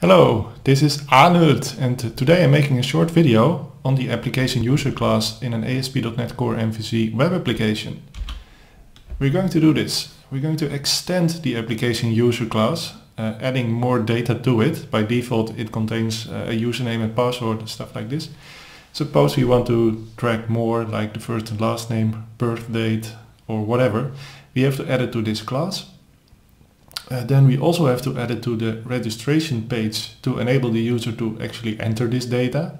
Hello, this is Arnold and today I'm making a short video on the application user class in an ASP.NET Core MVC web application. We're going to do this. We're going to extend the application user class, uh, adding more data to it. By default it contains uh, a username and password and stuff like this. Suppose we want to track more like the first and last name, birth date or whatever. We have to add it to this class uh, then we also have to add it to the registration page to enable the user to actually enter this data.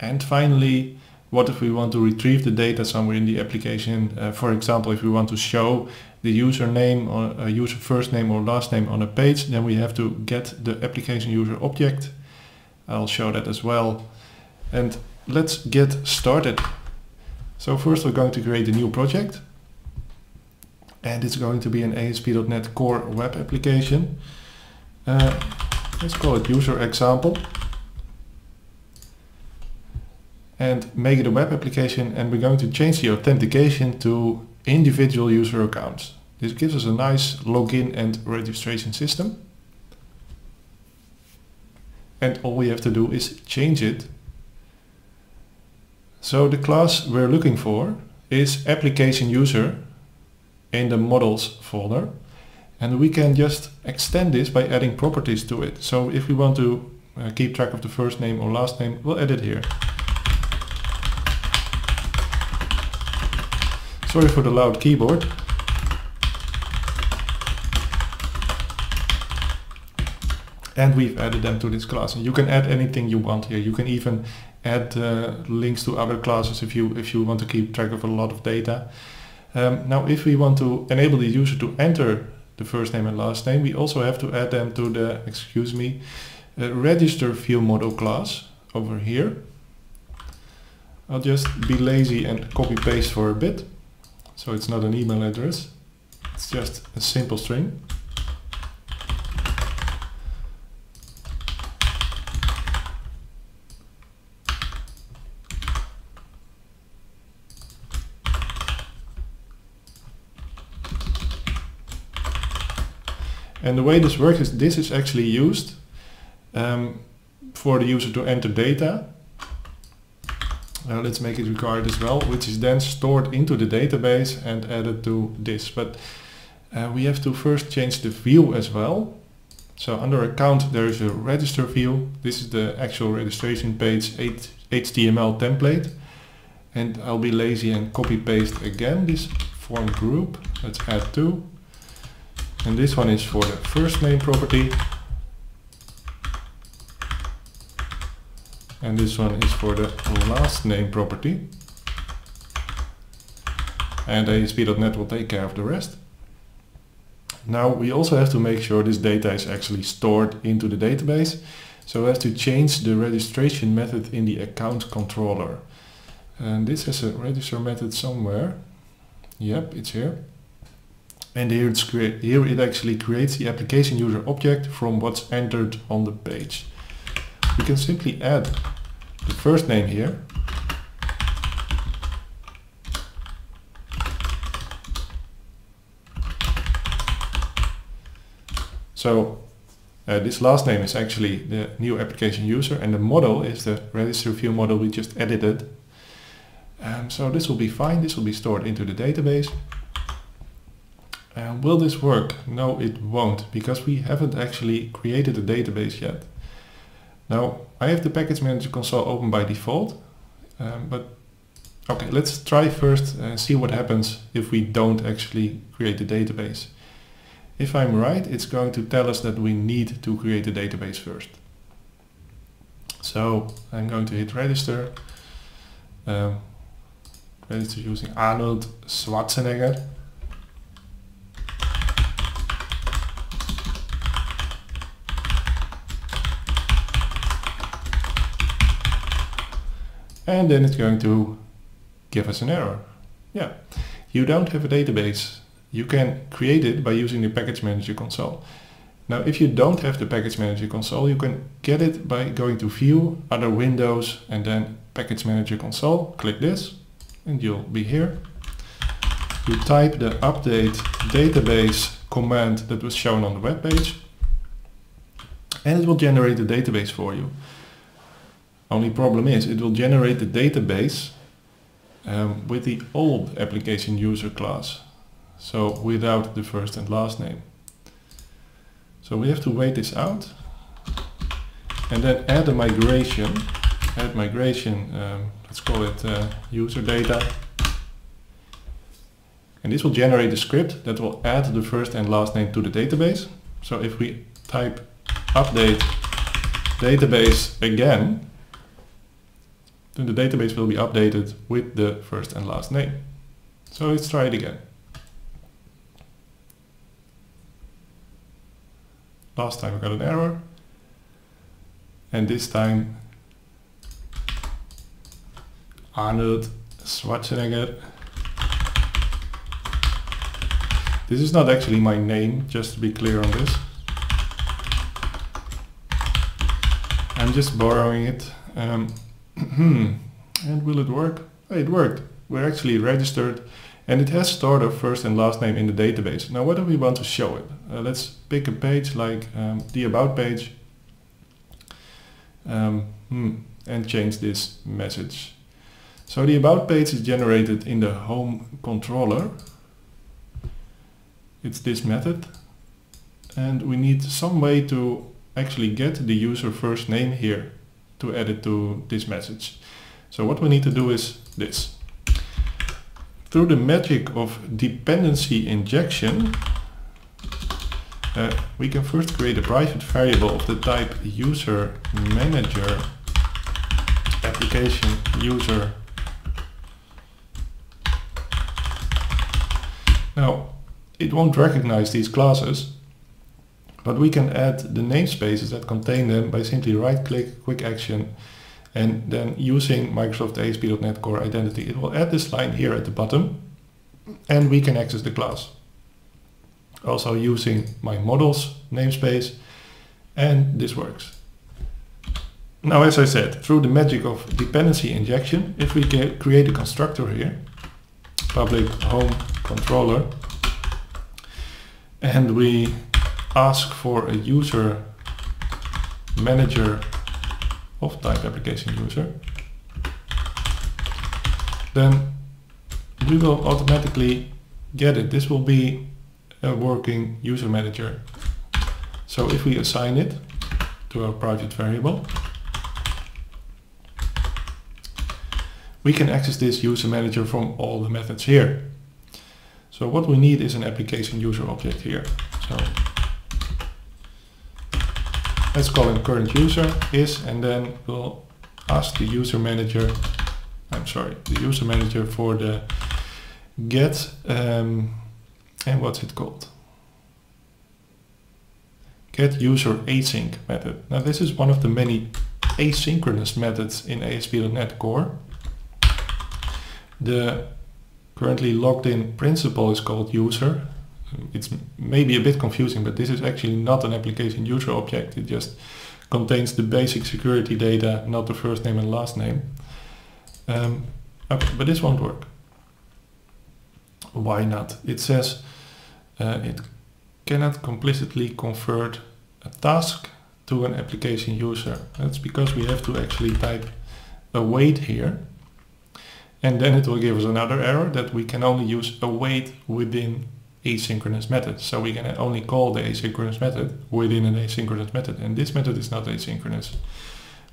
And finally, what if we want to retrieve the data somewhere in the application? Uh, for example, if we want to show the username or uh, user first name or last name on a page, then we have to get the application user object. I'll show that as well. And let's get started. So first we're going to create a new project and it's going to be an ASP.NET Core web application. Uh, let's call it user example and make it a web application and we're going to change the authentication to individual user accounts. This gives us a nice login and registration system. And all we have to do is change it. So the class we're looking for is application user in the models folder and we can just extend this by adding properties to it. So if we want to uh, keep track of the first name or last name, we'll add it here. Sorry for the loud keyboard. And we've added them to this class. And you can add anything you want here. You can even add uh, links to other classes if you if you want to keep track of a lot of data. Um, now if we want to enable the user to enter the first name and last name, we also have to add them to the, excuse me, uh, register view model class over here. I'll just be lazy and copy paste for a bit. So it's not an email address. It's just a simple string. And the way this works is this is actually used um, for the user to enter data. Uh, let's make it required as well, which is then stored into the database and added to this. But uh, we have to first change the view as well. So under account there is a register view. This is the actual registration page HTML template. And I'll be lazy and copy paste again this form group. Let's add two. And this one is for the first name property. And this one is for the last name property. And ASP.NET will take care of the rest. Now we also have to make sure this data is actually stored into the database. So we have to change the registration method in the account controller. And this has a register method somewhere. Yep, it's here and here, here it actually creates the application user object from what's entered on the page. We can simply add the first name here So uh, this last name is actually the new application user and the model is the register view model we just edited. Um, so this will be fine, this will be stored into the database. And will this work? No, it won't, because we haven't actually created a database yet. Now, I have the Package Manager console open by default, um, but okay, let's try first and see what happens if we don't actually create a database. If I'm right, it's going to tell us that we need to create a database first. So I'm going to hit register, um, register using Arnold Schwarzenegger. And then it's going to give us an error. Yeah, you don't have a database. You can create it by using the Package Manager console. Now if you don't have the Package Manager console, you can get it by going to View, Other Windows and then Package Manager console. Click this and you'll be here. You type the update database command that was shown on the web page and it will generate the database for you. Only problem is it will generate the database um, with the old application user class. So without the first and last name. So we have to wait this out and then add a migration. Add migration, um, let's call it uh, user data. And this will generate a script that will add the first and last name to the database. So if we type update database again, then the database will be updated with the first and last name. So let's try it again. Last time I got an error. And this time Arnold Schwarzenegger. This is not actually my name, just to be clear on this. I'm just borrowing it. Um, and will it work? It worked. We're actually registered and it has stored our first and last name in the database. Now what do we want to show it? Uh, let's pick a page like um, the about page um, hmm, and change this message. So the about page is generated in the home controller. It's this method and we need some way to actually get the user first name here to add it to this message. So what we need to do is this. Through the magic of dependency injection, uh, we can first create a private variable of the type user manager application user. Now, it won't recognize these classes, but we can add the namespaces that contain them by simply right click, quick action, and then using Microsoft ASP.NET Core Identity. It will add this line here at the bottom and we can access the class. Also using my models namespace and this works. Now as I said, through the magic of dependency injection, if we create a constructor here, public home controller, and we ask for a user manager of type application user, then we will automatically get it. This will be a working user manager. So if we assign it to our project variable, we can access this user manager from all the methods here. So what we need is an application user object here. So let's call him current user is and then we'll ask the user manager I'm sorry the user manager for the get um, and what's it called? Get user async method. Now this is one of the many asynchronous methods in ASP.NET Core. The currently logged in principal is called user it's maybe a bit confusing, but this is actually not an application user object. It just contains the basic security data, not the first name and last name. Um, okay, but this won't work. Why not? It says uh, it cannot implicitly convert a task to an application user. That's because we have to actually type a await here. And then it will give us another error that we can only use await within asynchronous method. So we can only call the asynchronous method within an asynchronous method. And this method is not asynchronous.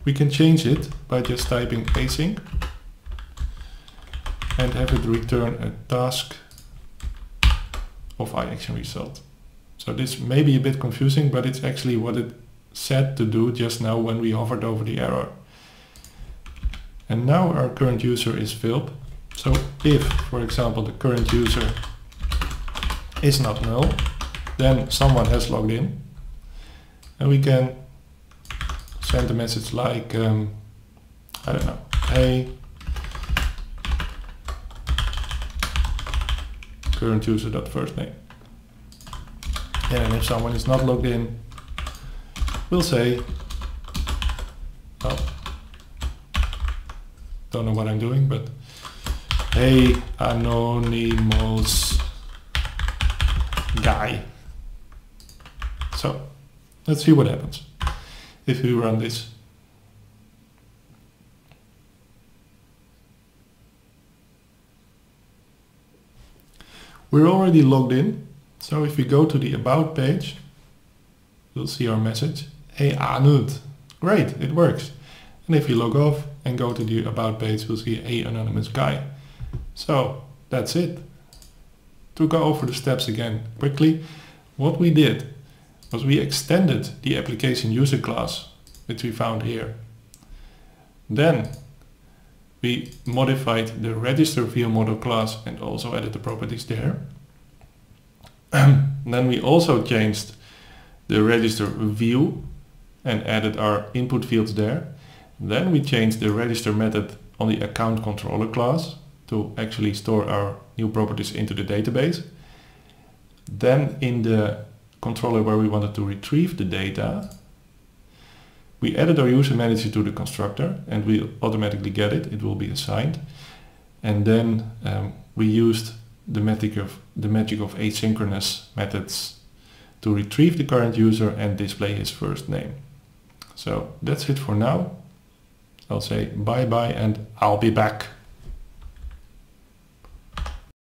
We can change it by just typing async and have it return a task of IActionResult. So this may be a bit confusing, but it's actually what it said to do just now when we hovered over the error. And now our current user is filled. So if, for example, the current user is not null, then someone has logged in. And we can send a message like, um, I don't know, hey, current user dot first name. And if someone is not logged in, we'll say, well, don't know what I'm doing, but hey, anonymous guy. So let's see what happens. if we run this. We're already logged in, so if we go to the About page, you'll see our message, Hey Arnold. Great, it works. And if we log off and go to the About page, we'll see Hey Anonymous Guy. So that's it. To go over the steps again quickly, what we did was we extended the application user class, which we found here. Then we modified the register view model class and also added the properties there. then we also changed the register view and added our input fields there. Then we changed the register method on the account controller class to actually store our new properties into the database. Then in the controller where we wanted to retrieve the data, we added our user manager to the constructor and we automatically get it, it will be assigned. And then um, we used the magic of the magic of asynchronous methods to retrieve the current user and display his first name. So that's it for now. I'll say bye bye and I'll be back.